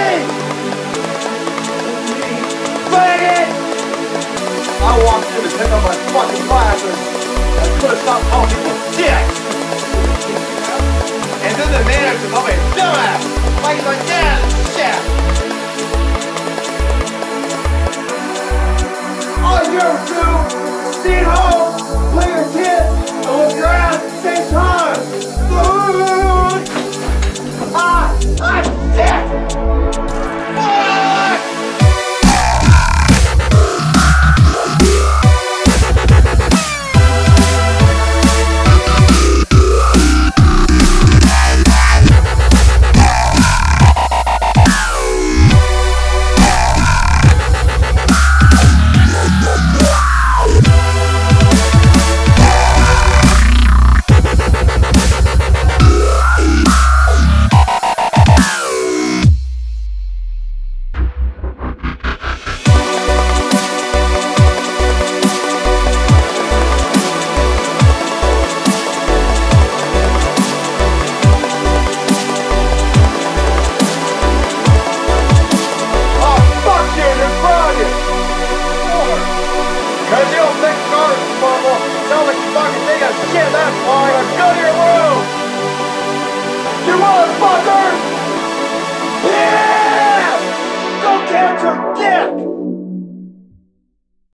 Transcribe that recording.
it! Bring it! I walked in to pick up my fucking glasses. and could've stopped calling people dick! And then the manager called me dumbass! Like he's like, yeah, shit! All you ever do, stay at home, play your kids, and look around at the same time! Food! Ah! Ah! You motherfucker! Yeah! Go!